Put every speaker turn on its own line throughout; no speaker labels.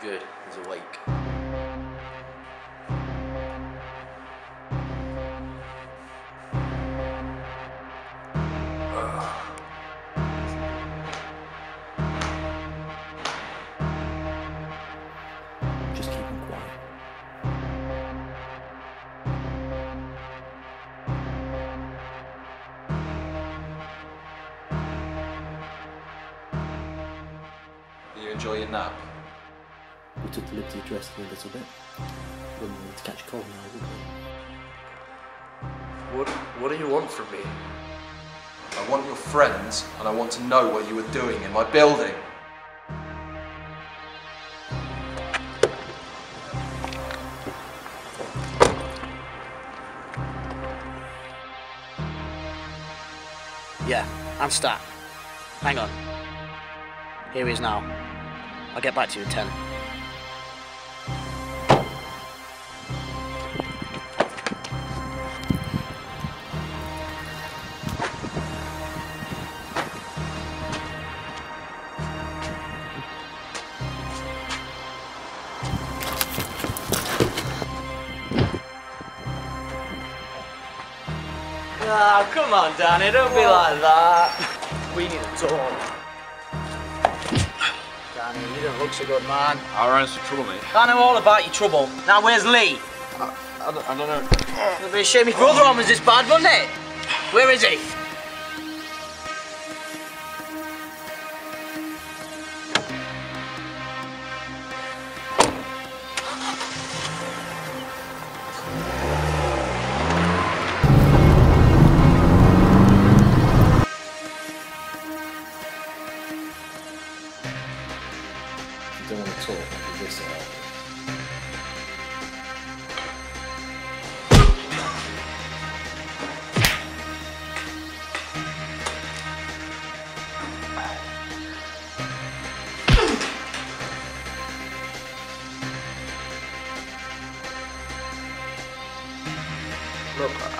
Good, he's awake.
Just keep him quiet.
You enjoy your nap?
We took the liberty of dressing you a little bit. Wouldn't need to catch a cold now, would we?
What, what do you want from me?
I want your friends, and I want to know what you were doing in my building.
Yeah, and stat. Hang on. Here he is now. I'll get back to you in 10.
Ah, come on, Danny, don't be like that. We need a talk. Danny, you don't look so good, man.
I ran some trouble, mate.
I know all about your trouble. Now, where's Lei?
I don't, I don't know.
It'd be a shame if your other was this bad, wouldn't it? Where is he?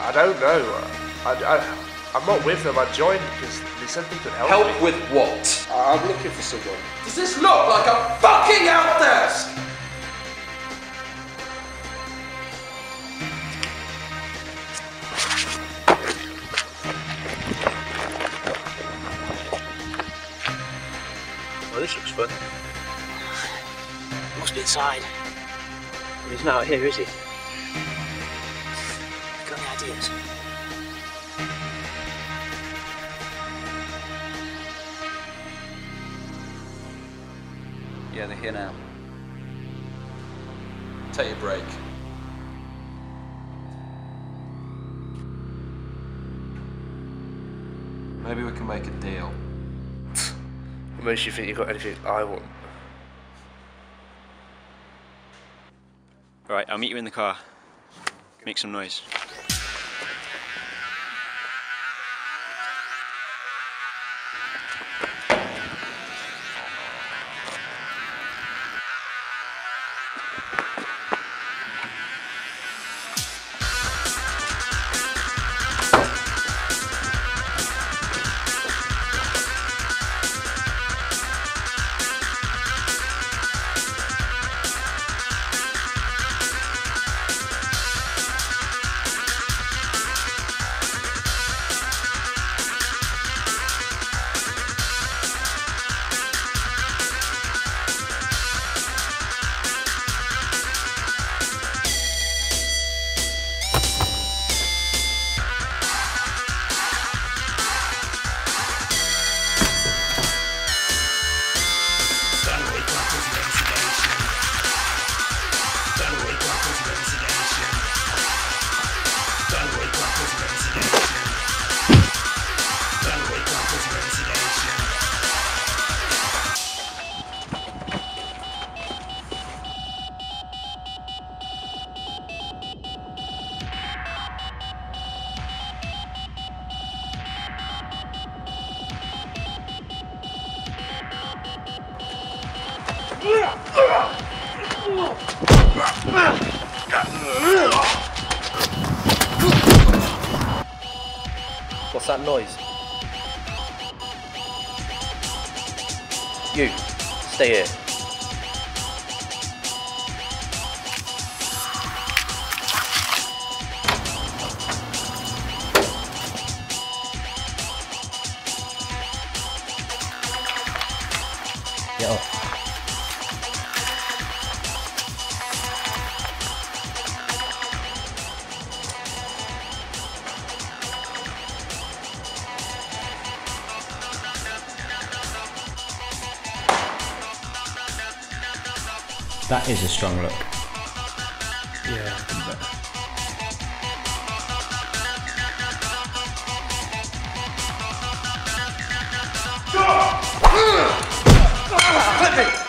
I I don't know. I, I, I'm not with them. I joined because they said they could help,
Help
me.
with what?
I- I'm looking for someone.
Does this look like a fucking help desk?
Well, this looks fun.
Must be inside.
He's not here, is he?
Yeah, they're here now.
Take a break. Maybe we can make a deal.
What makes you think you've got anything I want?
Right, I'll meet you in the car. Make some noise.
What's that noise? You, stay here. Get off.
That is a strong look.
Yeah, Stop! Ah! Ah! Let me.